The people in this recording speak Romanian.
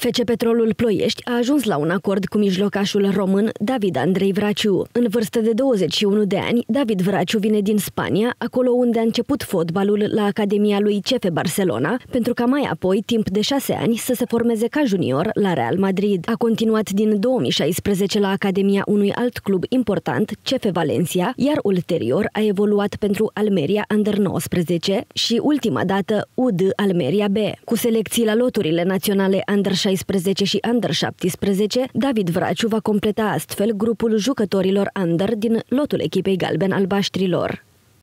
FC Petrolul Ploiești a ajuns la un acord cu mijlocașul român David Andrei Vraciu. În vârstă de 21 de ani, David Vraciu vine din Spania, acolo unde a început fotbalul la Academia lui CF Barcelona, pentru ca mai apoi, timp de șase ani, să se formeze ca junior la Real Madrid. A continuat din 2016 la Academia unui alt club important, CF Valencia, iar ulterior a evoluat pentru Almeria Under 19 și ultima dată UD Almeria B. Cu selecții la loturile naționale Under 16 și Under 17, David Vraciu va completa astfel grupul jucătorilor Under din lotul echipei galben albaștrilor.